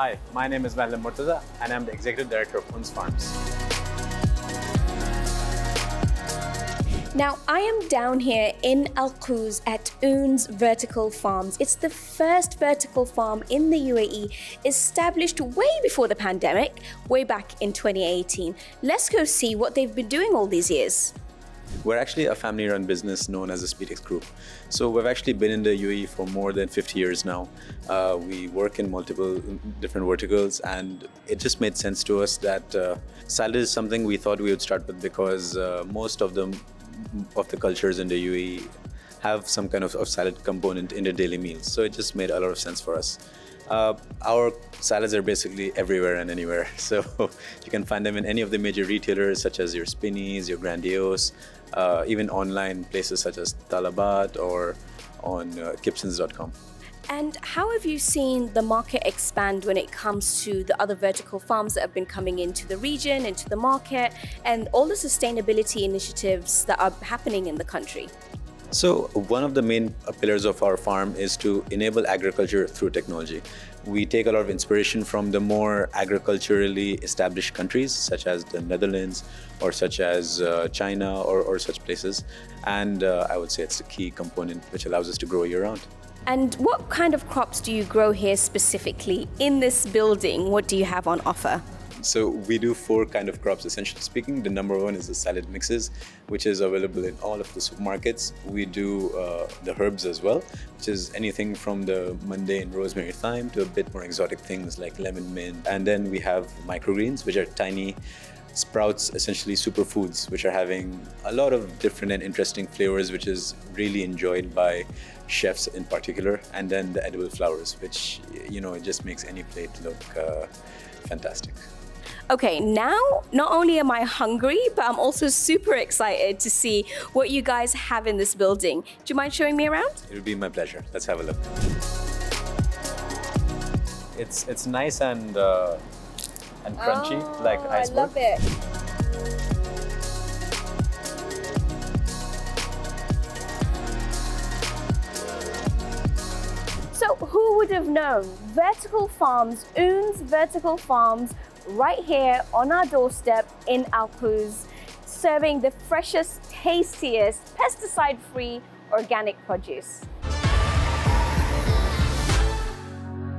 Hi, my name is Madeline Murtaza and I'm the Executive Director of Uns Farms. Now, I am down here in Al Quoz at Uns Vertical Farms. It's the first vertical farm in the UAE established way before the pandemic, way back in 2018. Let's go see what they've been doing all these years. We're actually a family run business known as the Speedex Group. So we've actually been in the UAE for more than 50 years now. Uh, we work in multiple different verticals, and it just made sense to us that uh, salad is something we thought we would start with because uh, most of them of the cultures in the UAE have some kind of, of salad component in their daily meals. So it just made a lot of sense for us. Uh, our salads are basically everywhere and anywhere. So you can find them in any of the major retailers such as your Spinneys, your Grandiose, uh, even online places such as Talabat or on uh, Kibsons.com. And how have you seen the market expand when it comes to the other vertical farms that have been coming into the region, into the market, and all the sustainability initiatives that are happening in the country? So one of the main pillars of our farm is to enable agriculture through technology. We take a lot of inspiration from the more agriculturally established countries such as the Netherlands or such as uh, China or, or, such places. And uh, I would say it's a key component which allows us to grow year round. And what kind of crops do you grow here specifically in this building? What do you have on offer? So we do four kind of crops essentially speaking. The number one is the salad mixes, which is available in all of the supermarkets. We do uh, the herbs as well, which is anything from the mundane rosemary thyme to a bit more exotic things like lemon mint. And then we have microgreens, which are tiny sprouts, essentially superfoods, which are having a lot of different and interesting flavors, which is really enjoyed by chefs in particular. And then the edible flowers, which, you know, it just makes any plate look uh, fantastic. Okay, now not only am I hungry, but I'm also super excited to see what you guys have in this building. Do you mind showing me around? It would be my pleasure. Let's have a look. It's it's nice and uh, and crunchy oh, like iceberg. I love it. So who would have known? Vertical Farms, Uns Vertical Farms right here on our doorstep in Al Quoz, serving the freshest, tastiest, pesticide-free organic produce.